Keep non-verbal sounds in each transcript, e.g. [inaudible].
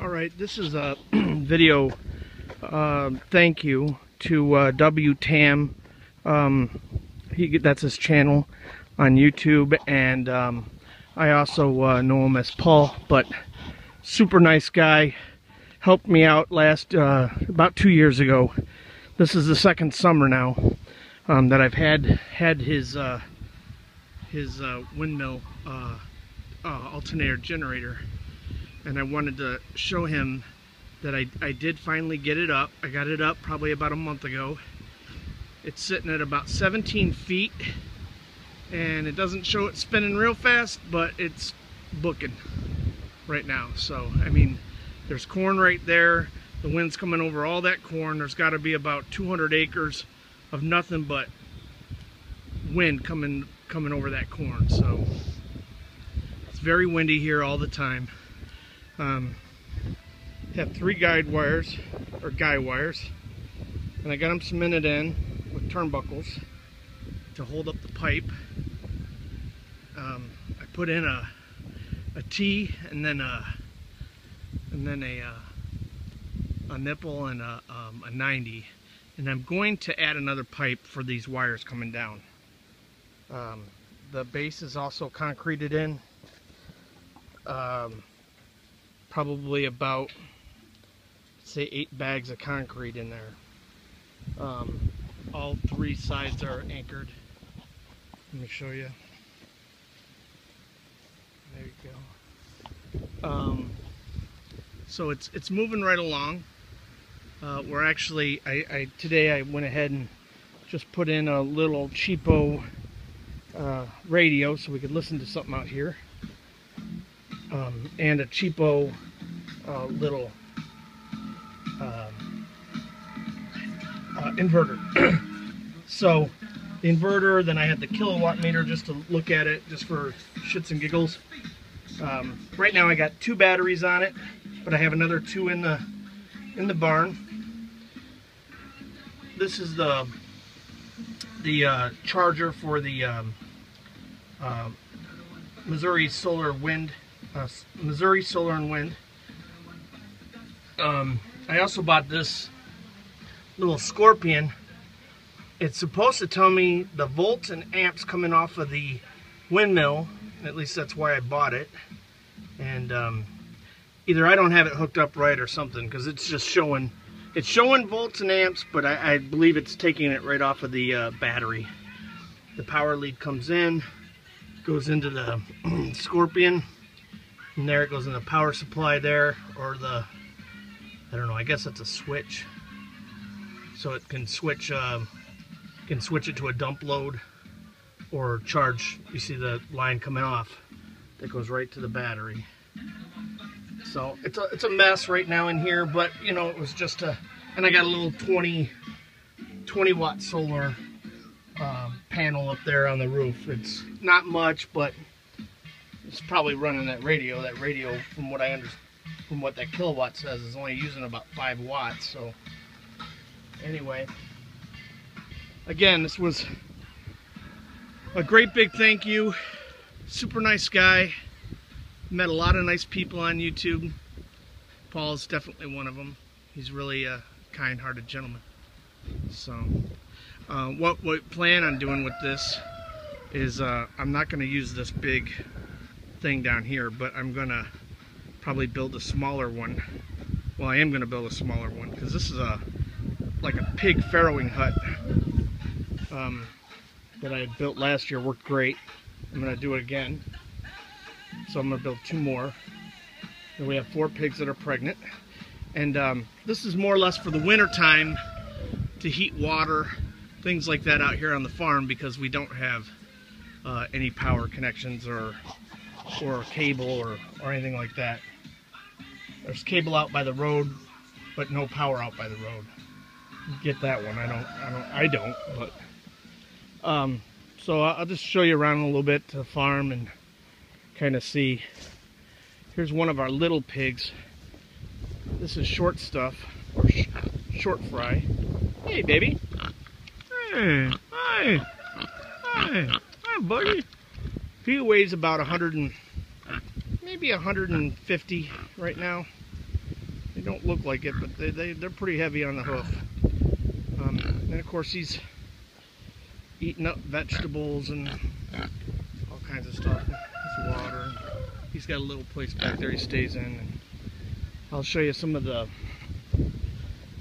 All right, this is a [clears throat] video uh, thank you to uh, W Tam. Um, he that's his channel on YouTube, and um, I also uh, know him as Paul. But super nice guy, helped me out last uh, about two years ago. This is the second summer now um, that I've had had his uh, his uh, windmill alternator generator and I wanted to show him that I, I did finally get it up. I got it up probably about a month ago. It's sitting at about 17 feet and it doesn't show it spinning real fast, but it's booking right now. So, I mean, there's corn right there. The wind's coming over all that corn. There's got to be about 200 acres of nothing but wind coming coming over that corn. So, it's very windy here all the time. Um, have three guide wires, or guy wires, and I got them cemented in with turnbuckles to hold up the pipe. Um, I put in a a T and then a and then a uh, a nipple and a, um, a 90 and I'm going to add another pipe for these wires coming down. Um, the base is also concreted in. Um, probably about say eight bags of concrete in there. Um, all three sides are anchored. Let me show you. There you go. Um, so it's it's moving right along. Uh, we're actually I, I, today I went ahead and just put in a little cheapo uh, radio so we could listen to something out here um, and a cheapo uh, little um, uh, inverter. [clears throat] so the inverter, then I had the kilowatt meter just to look at it, just for shits and giggles. Um, right now I got two batteries on it, but I have another two in the in the barn. This is the the uh, charger for the um, uh, Missouri Solar Wind uh, Missouri Solar and Wind. Um, I also bought this little Scorpion. It's supposed to tell me the volts and amps coming off of the windmill. At least that's why I bought it. And um, either I don't have it hooked up right or something because it's just showing it's showing volts and amps, but I, I believe it's taking it right off of the uh, battery. The power lead comes in, goes into the [clears throat] Scorpion and there it goes in the power supply there, or the, I don't know, I guess it's a switch. So it can switch, um, can switch it to a dump load or charge, you see the line coming off that goes right to the battery. So it's a, it's a mess right now in here, but you know, it was just a, and I got a little 20, 20 watt solar um, panel up there on the roof. It's not much, but it's probably running that radio. That radio, from what I understand, from what that kilowatt says, is only using about five watts. So anyway, again, this was a great big thank you. Super nice guy. Met a lot of nice people on YouTube. Paul's definitely one of them. He's really a kind-hearted gentleman. So, uh, what we plan on doing with this is uh, I'm not going to use this big thing down here, but I'm gonna probably build a smaller one. Well, I am gonna build a smaller one because this is a like a pig farrowing hut um, that I built last year. Worked great. I'm gonna do it again. So I'm gonna build two more. We have four pigs that are pregnant. And um, this is more or less for the winter time to heat water, things like that out here on the farm because we don't have uh, any power connections or or cable or, or anything like that. There's cable out by the road, but no power out by the road. Get that one. I don't. I don't. I don't. But um, so I'll just show you around a little bit to the farm and kind of see. Here's one of our little pigs. This is short stuff or sh short fry. Hey, baby. Hey, hi, hi, hi, buddy. He weighs about 100 and maybe 150 right now. They don't look like it, but they, they, they're pretty heavy on the hoof. Um, and of course he's eating up vegetables and all kinds of stuff. His water. He's got a little place back there he stays in. And I'll show you some of the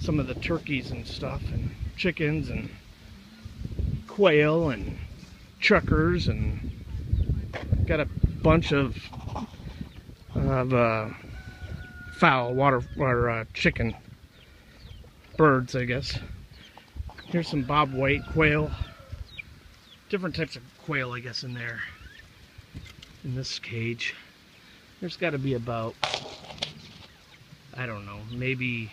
some of the turkeys and stuff and chickens and quail and chukars and got a bunch of of uh, fowl, water or uh, chicken birds, I guess. Here's some bob white quail. Different types of quail, I guess, in there. In this cage. There's got to be about, I don't know, maybe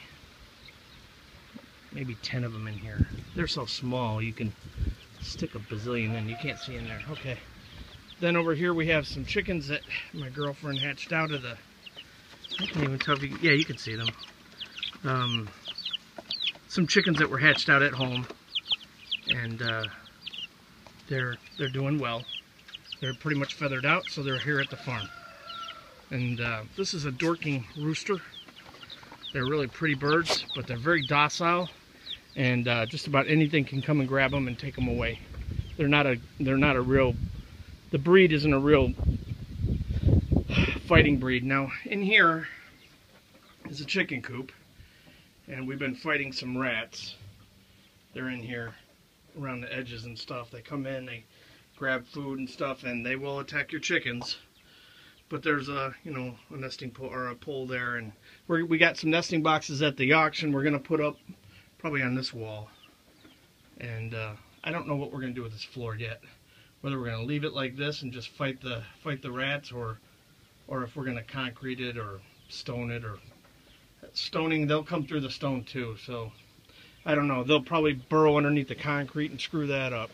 maybe 10 of them in here. They're so small, you can stick a bazillion in. You can't see in there. Okay. Then over here we have some chickens that my girlfriend hatched out of the, I can't even tell if you, yeah, you can see them. Um, some chickens that were hatched out at home. And uh, they're, they're doing well. They're pretty much feathered out, so they're here at the farm. And uh, this is a Dorking rooster. They're really pretty birds, but they're very docile and uh, just about anything can come and grab them and take them away. They're not a they're not a real the breed isn't a real fighting breed. Now in here is a chicken coop, and we've been fighting some rats. They're in here around the edges and stuff. They come in, they grab food and stuff, and they will attack your chickens. But there's a you know a nesting pole or a pole there, and we we got some nesting boxes at the auction. We're gonna put up probably on this wall. And uh, I don't know what we're gonna do with this floor yet. Whether we're gonna leave it like this and just fight the fight the rats, or or if we're gonna concrete it or stone it, or stoning. They'll come through the stone too. So I don't know. They'll probably burrow underneath the concrete and screw that up.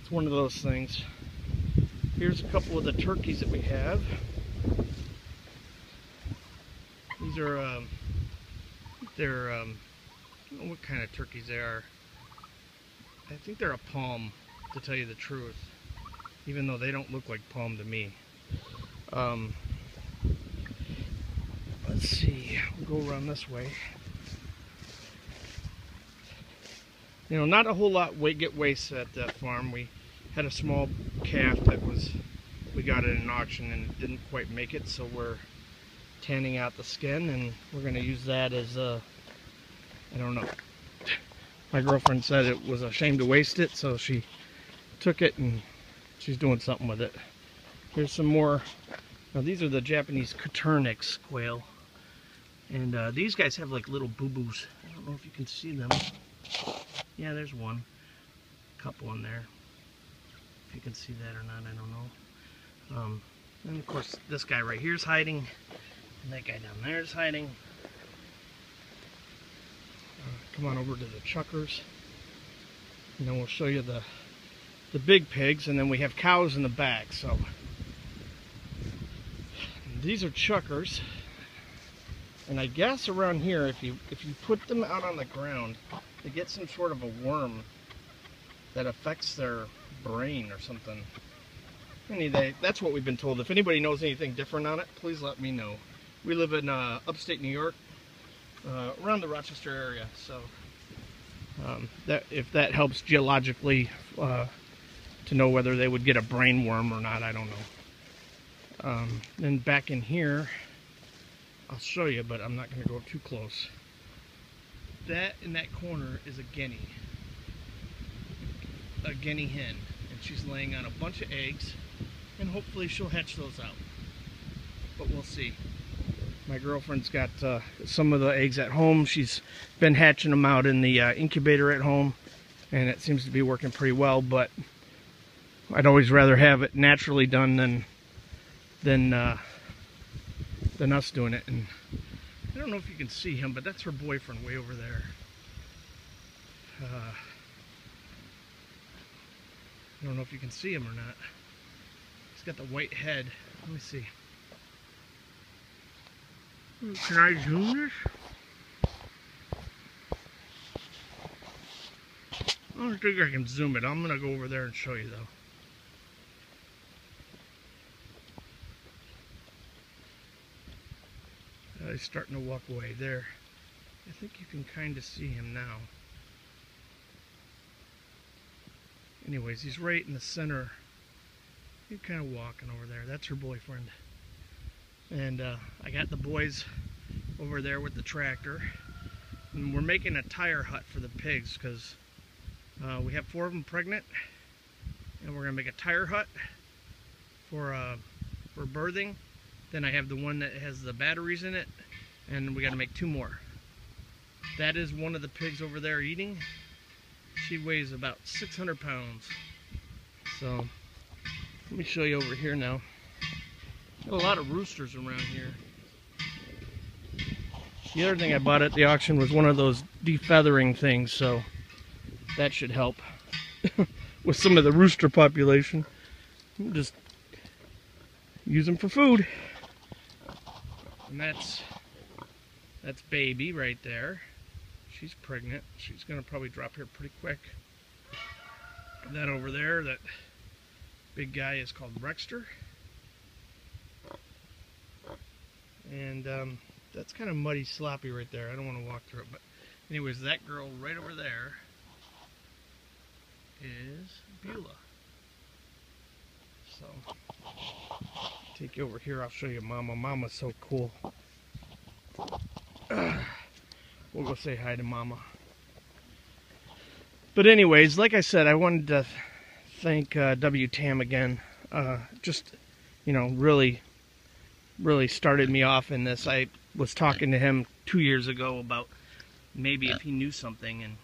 It's one of those things. Here's a couple of the turkeys that we have. These are um, they're um, what kind of turkeys they are. I think they're a palm, to tell you the truth. Even though they don't look like palm to me. Um, let's see. We'll go around this way. You know, not a whole lot weight get waste at that farm. We had a small calf that was, we got it in an auction and it didn't quite make it, so we're tanning out the skin and we're going to use that as a I don't know. My girlfriend said it was a shame to waste it, so she took it and she's doing something with it. Here's some more. Now these are the Japanese Coturnix quail. And uh, these guys have like little boo-boos. I don't know if you can see them. Yeah, there's one. A couple in there. If you can see that or not, I don't know. Um, and of course, this guy right here is hiding. And that guy down there is hiding come on over to the chukars. and then we'll show you the the big pigs and then we have cows in the back so these are chukars. and I guess around here if you if you put them out on the ground they get some sort of a worm that affects their brain or something anyway that's what we've been told if anybody knows anything different on it please let me know we live in uh, upstate New York uh, around the Rochester area. So um, that if that helps geologically uh, to know whether they would get a brain worm or not, I don't know. Um, then back in here, I'll show you, but I'm not going to go too close. That in that corner is a guinea, a guinea hen, and she's laying on a bunch of eggs, and hopefully she'll hatch those out. But we'll see. My girlfriend's got uh, some of the eggs at home. She's been hatching them out in the uh, incubator at home, and it seems to be working pretty well. But I'd always rather have it naturally done than than uh, than us doing it. And I don't know if you can see him, but that's her boyfriend way over there. Uh, I don't know if you can see him or not. He's got the white head. Let me see. Can I zoom this? I don't think I can zoom it. I'm going to go over there and show you though. Uh, he's starting to walk away there. I think you can kind of see him now. Anyways, he's right in the center. He's kind of walking over there. That's her boyfriend. And uh, I got the boys over there with the tractor. And we're making a tire hut for the pigs because uh, we have four of them pregnant. And we're going to make a tire hut for, uh, for birthing. Then I have the one that has the batteries in it. And we got to make two more. That is one of the pigs over there eating. She weighs about 600 pounds. So, let me show you over here now. Got a lot of roosters around here. The other thing I bought at the auction was one of those defeathering things, so that should help [laughs] with some of the rooster population. Just use them for food. And that's that's baby right there. She's pregnant. She's gonna probably drop here pretty quick. And that over there, that big guy is called Rexter. And um, that's kind of muddy, sloppy right there. I don't want to walk through it, but anyways, that girl right over there is Beulah. So, take you over here. I'll show you Mama. Mama's so cool. [sighs] we'll go say hi to Mama. But anyways, like I said, I wanted to thank uh, WTAM again. Uh, just, you know, really, really started me off in this. I was talking to him two years ago about maybe if he knew something, and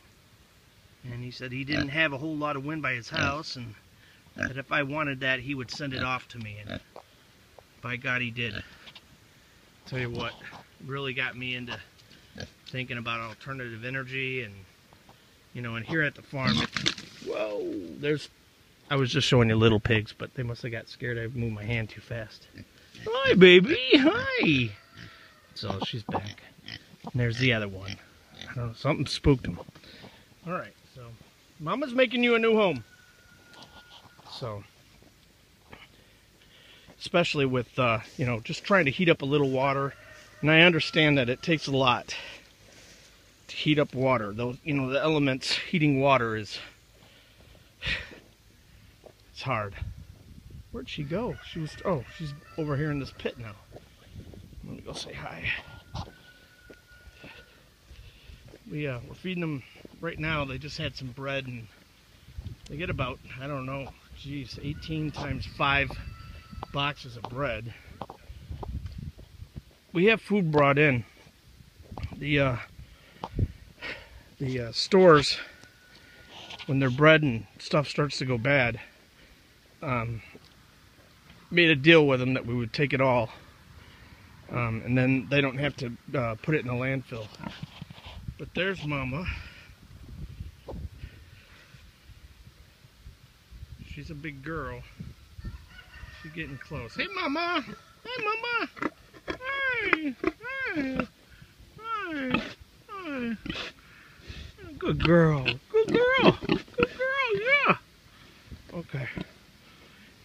and he said he didn't have a whole lot of wind by his house, and that if I wanted that, he would send it off to me, and by God, he did. Tell you what, really got me into thinking about alternative energy, and you know, and here at the farm, whoa, there's. I was just showing you little pigs, but they must have got scared. I moved my hand too fast. Hi, baby. Hi. So she's back. And there's the other one. I don't know, something spooked him. All right, so Mama's making you a new home. So, especially with, uh, you know, just trying to heat up a little water. And I understand that it takes a lot to heat up water. Though, you know, the elements heating water is, it's hard. Where'd she go? She was, oh, she's over here in this pit now. Let me go say hi. We, uh, we're feeding them right now. They just had some bread and they get about, I don't know, geez, 18 times 5 boxes of bread. We have food brought in. The, uh, the uh, stores, when their bread and stuff starts to go bad, um, made a deal with them that we would take it all. Um, and then they don't have to uh, put it in a landfill. But there's Mama. She's a big girl. She's getting close. Hey, Mama! Hey, Mama! Hey! Hey! Hey! Hey! Good girl. Good girl. Good girl, yeah. Okay.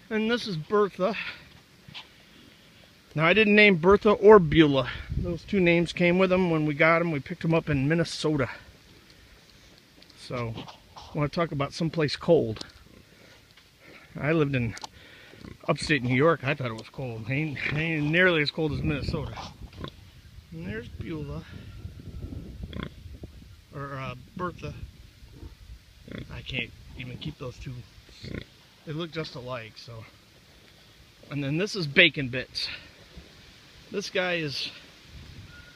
And this is Bertha. Now, I didn't name Bertha or Beulah. Those two names came with them when we got them. We picked them up in Minnesota. So, I want to talk about someplace cold. I lived in upstate New York. I thought it was cold. Ain't, ain't nearly as cold as Minnesota. And there's Beulah or uh, Bertha. I can't even keep those two. They look just alike, so. And then this is Bacon Bits. This guy is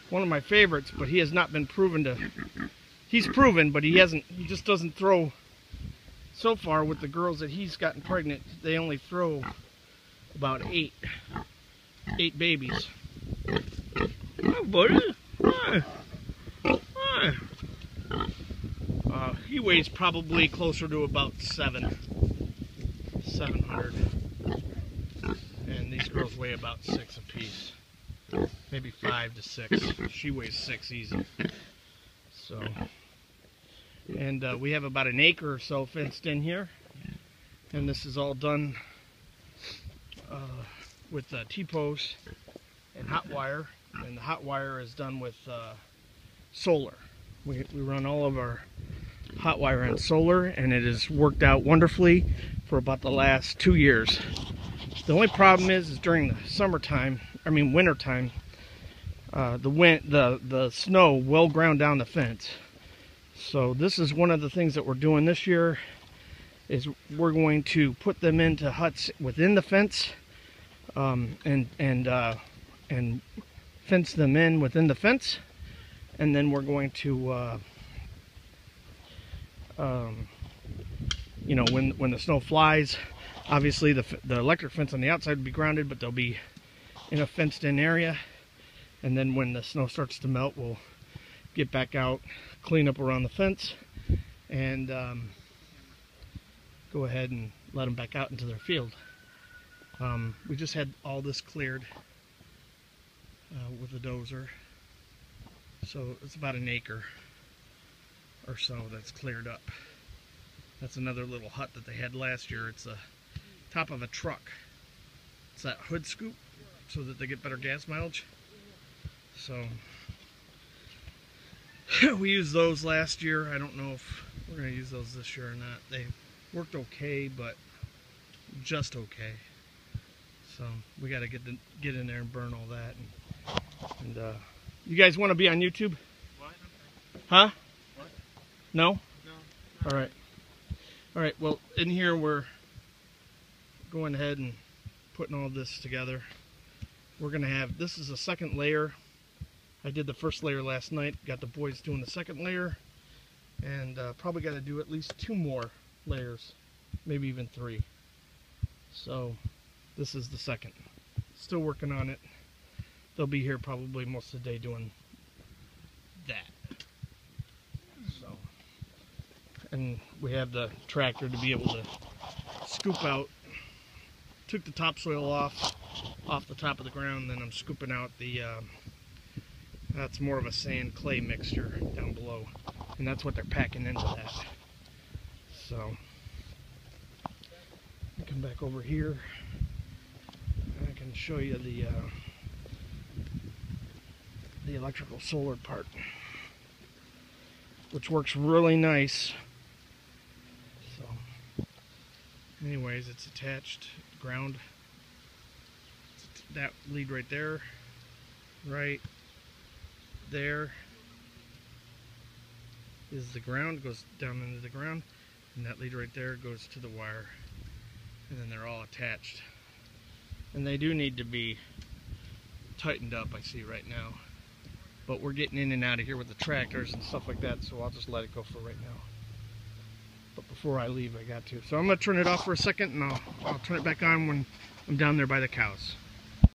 one of my favorites, but he has not been proven to. He's proven, but he hasn't. He just doesn't throw. So far, with the girls that he's gotten pregnant, they only throw about eight, eight babies. Hi, buddy. Hi. Hi. Uh, he weighs probably closer to about seven, 700. And these girls weigh about six apiece. Maybe five to six. She weighs six easy. So, and uh, we have about an acre or so fenced in here. And this is all done uh, with uh, T-posts and hot wire and the hot wire is done with uh, solar. We, we run all of our hot wire on solar, and it has worked out wonderfully for about the last two years. The only problem is, is during the summertime, I mean wintertime, uh, the wind, the the snow will ground down the fence. So this is one of the things that we're doing this year is we're going to put them into huts within the fence um, and and uh, and fence them in within the fence. And then we're going to uh, um, you know when when the snow flies obviously the, the electric fence on the outside will be grounded but they'll be in a fenced in area. And then when the snow starts to melt we'll get back out clean up around the fence and um, go ahead and let them back out into their field. Um, we just had all this cleared uh, with a dozer. So it's about an acre or so that's cleared up. That's another little hut that they had last year. It's a top of a truck. It's that hood scoop so that they get better gas mileage. So [laughs] we used those last year. I don't know if we're going to use those this year or not. They worked okay, but just okay. So we got to get the, get in there and burn all that. And, and uh, you guys want to be on YouTube? What? Huh? What? No? No. All right. All right. Well, in here we're going ahead and putting all this together. We're going to have, this is a second layer. I did the first layer last night. Got the boys doing the second layer. And uh, probably got to do at least two more layers, maybe even three. So this is the second. Still working on it. They'll be here probably most of the day doing that. So, and we have the tractor to be able to scoop out. Took the topsoil off, off the top of the ground, then I'm scooping out the, um, that's more of a sand clay mixture down below. And that's what they're packing into that. So, come back over here. I can show you the uh, the electrical solar part, which works really nice. So, anyways, it's attached ground. That lead right there, right there is the ground, goes down into the ground and that lead right there goes to the wire and then they're all attached. And they do need to be tightened up I see right now. But we're getting in and out of here with the tractors and stuff like that so I'll just let it go for right now. But before I leave I got to. So I'm gonna turn it off for a second and I'll, I'll turn it back on when I'm down there by the cows